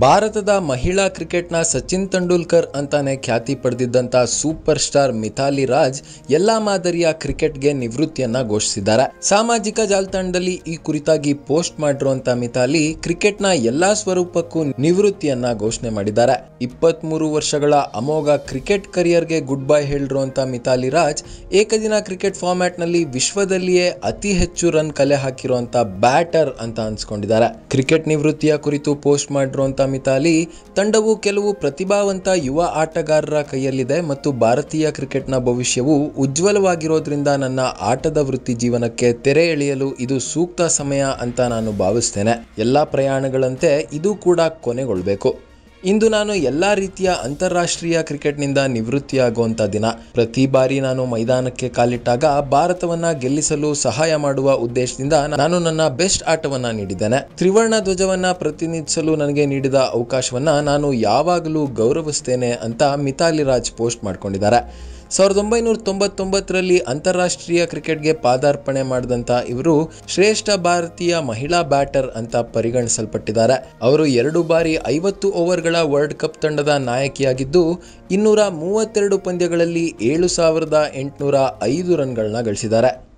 ಭಾರತದ ಮಹಿಳಾ ಕ್ರಿಕೆಟ್ನ ಸಚಿನ್ ತೆಂಡೂಲ್ಕರ್ ಅಂತಾನೆ ಖ್ಯಾತಿ ಪಡೆದಿದ್ದಂಥ ಸೂಪರ್ ಸ್ಟಾರ್ ಮಿಥಾಲಿ ರಾಜ್ ಎಲ್ಲ ಮಾದರಿಯ ಕ್ರಿಕೆಟ್ಗೆ ನಿವೃತ್ತಿಯನ್ನ ಘೋಷಿಸಿದ್ದಾರೆ. ಸಾಮಾಜಿಕ ಜಾಲತಾಣದಲ್ಲಿ ಈ ಕುರಿತಾಗಿ ಪೋಸ್ಟ್ ಮಾಡಿರುವಂತ ಮಿಥಾಲಿ ಕ್ರಿಕೆಟ್ನ ಎಲ್ಲಾ ಸ್ವರೂಪಕ್ಕೂ ನಿವೃತ್ತಿಯನ್ನ ಘೋಷಣೆ ಮಾಡಿದ್ದಾರೆ. ಇಪ್ಪತ್ಮೂರು ವರ್ಷಗಳ ಅಮೋಘ ಕ್ರಿಕೆಟ್ ಕರಿಯರ್ಗೆ ಗುಡ್ ಬೈ ಹೇಳಿರುವಂತ ಮಿಥಾಲಿ ರಾಜ್ ಏಕದಿನ ಕ್ರಿಕೆಟ್ ಫಾರ್ಮ್ಯಾಟ್ನಲ್ಲಿ ವಿಶ್ವದಲ್ಲಿಯೇ ಅತಿ ಹೆಚ್ಚು ರನ್ ಕಲೆ ಹಾಕಿರುವಂತ ಬ್ಯಾಟರ್ ಅಂತ ಅನ್ಸ್ಕೊಂಡಿದ್ದಾರೆ. ಕ್ರಿಕೆಟ್ ನಿವೃತ್ತಿಯ ಕುರಿತು ಪೋಸ್ಟ್ ಮಾಡಿರುವಂತ ಮಿಥಾಲಿ ತಂಡವು ಕೆಲವು ಪ್ರತಿಭಾವಂತ ಯುವ ಆಟಗಾರರ ಕೈಯಲ್ಲಿದೆ ಮತ್ತು ಭಾರತೀಯ ಕ್ರಿಕೆಟ್ನ ಭವಿಷ್ಯವು ಉಜ್ವಲವಾಗಿರೋದ್ರಿಂದ ನನ್ನ ಆಟದ ವೃತ್ತಿ ಜೀವನಕ್ಕೆ ತೆರೆ ಎಳೆಯಲು ಇದು ಸೂಕ್ತ ಸಮಯ ಅಂತ ನಾನು ಭಾವಿಸ್ತೇನೆ. ಎಲ್ಲ ಪ್ರಯಾಣಗಳಂತೆ ಇದು ಕೂಡ ಕೊನೆಗೊಳ್ಳಬೇಕು ಇಂದು ನಾನು ಎಲ್ಲ ರೀತಿಯ ಅಂತಾರಾಷ್ಟ್ರೀಯ ಕ್ರಿಕೆಟ್ನಿಂದ ನಿವೃತ್ತಿಯಾಗುವಂಥ ದಿನ. ಪ್ರತಿ ಬಾರಿ ನಾನು ಮೈದಾನಕ್ಕೆ ಕಾಲಿಟ್ಟಾಗ ಭಾರತವನ್ನ ಗೆಲ್ಲಿಸಲು ಸಹಾಯ ಮಾಡುವ ಉದ್ದೇಶದಿಂದ ನಾನು ನನ್ನ ಬೆಸ್ಟ್ ಆಟವನ್ನ ನೀಡಿದ್ದೇನೆ. ತ್ರಿವರ್ಣ ಧ್ವಜವನ್ನ ಪ್ರತಿನಿಧಿಸಲು ನನಗೆ ನೀಡಿದ ಅವಕಾಶವನ್ನ ನಾನು ಯಾವಾಗಲೂ ಗೌರವಿಸ್ತೇನೆ ಅಂತ ಮಿತಾಲಿ ರಾಜ್ ಪೋಸ್ಟ್ ಮಾಡ್ಕೊಂಡಿದ್ದಾರೆ. ಸಾವಿರದ ಒಂಬೈನೂರ ತೊಂಬತ್ತೊಂಬತ್ತರಲ್ಲಿ ಅಂತಾರಾಷ್ಟ್ರೀಯ ಕ್ರಿಕೆಟ್ಗೆ ಪಾದಾರ್ಪಣೆ ಮಾಡಿದಂಥ ಇವರು ಶ್ರೇಷ್ಠ ಭಾರತೀಯ ಮಹಿಳಾ ಬ್ಯಾಟರ್ ಅಂತ ಪರಿಗಣಿಸಲ್ಪಟ್ಟಿದ್ದಾರೆ. ಅವರು ಎರಡು ಬಾರಿ ಐವತ್ತು ಓವರ್ಗಳ ವರ್ಲ್ಡ್ ಕಪ್ ತಂಡದ ನಾಯಕಿಯಾಗಿದ್ದು, ಇನ್ನೂರ ಮೂವತ್ತೆರಡು ಪಂದ್ಯಗಳಲ್ಲಿ ಏಳು ಸಾವಿರದ ಎಂಟುನೂರ ಐದು ರನ್ಗಳನ್ನ ಗಳಿಸಿದ್ದಾರೆ.